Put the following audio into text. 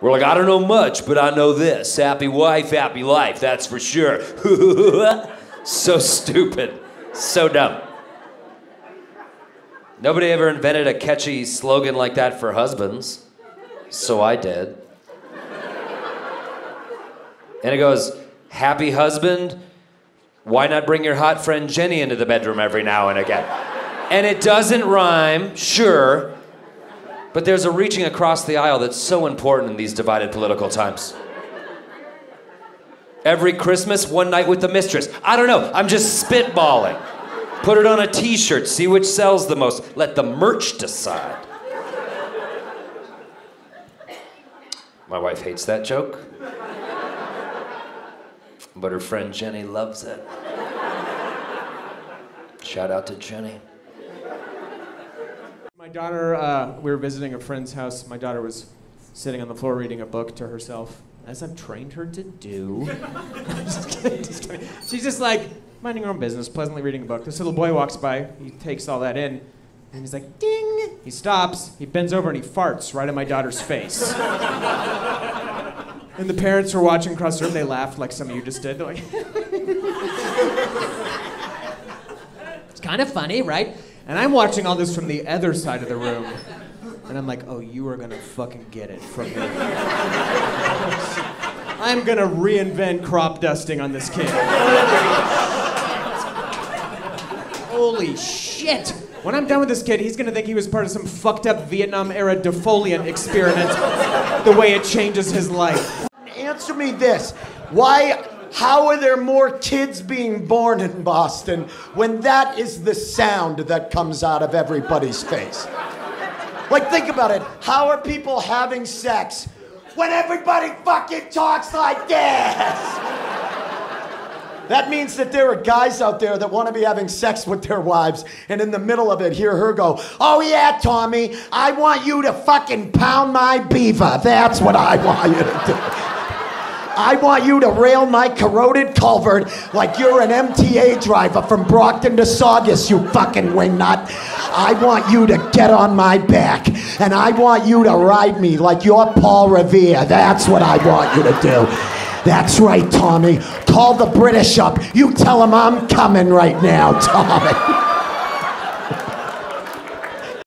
We're like, I don't know much, but I know this. Happy wife, happy life, that's for sure. so stupid. So dumb. Nobody ever invented a catchy slogan like that for husbands. So I did. And it goes, Happy husband, why not bring your hot friend Jenny into the bedroom every now and again? And it doesn't rhyme, sure, but there's a reaching across the aisle that's so important in these divided political times. Every Christmas, one night with the mistress. I don't know, I'm just spitballing. Put it on a t shirt, see which sells the most. Let the merch decide. My wife hates that joke, but her friend Jenny loves it. Shout out to Jenny. My daughter, uh, we were visiting a friend's house. My daughter was sitting on the floor reading a book to herself, as I've trained her to do. just kidding, just kidding. She's just like minding her own business, pleasantly reading a book. This little boy walks by. He takes all that in, and he's like, ding! He stops, he bends over, and he farts right in my daughter's face. and the parents were watching across the room. They laughed like some of you just did. They're like, it's kind of funny, right? And I'm watching all this from the other side of the room. And I'm like, oh, you are gonna fucking get it from me. I'm gonna reinvent crop dusting on this kid. Holy shit! When I'm done with this kid, he's gonna think he was part of some fucked up Vietnam era defoliant experiment, the way it changes his life. Answer me this. Why how are there more kids being born in Boston when that is the sound that comes out of everybody's face? Like think about it. How are people having sex when everybody fucking talks like this? That means that there are guys out there that want to be having sex with their wives, and in the middle of it, hear her go, Oh, yeah, Tommy, I want you to fucking pound my beaver. That's what I want you to do. I want you to rail my corroded culvert like you're an MTA driver from Brockton to Saugus, you fucking wingnut. I want you to get on my back, and I want you to ride me like you're Paul Revere. That's what I want you to do. That's right, Tommy. Call the British up. You tell them I'm coming right now, Tommy.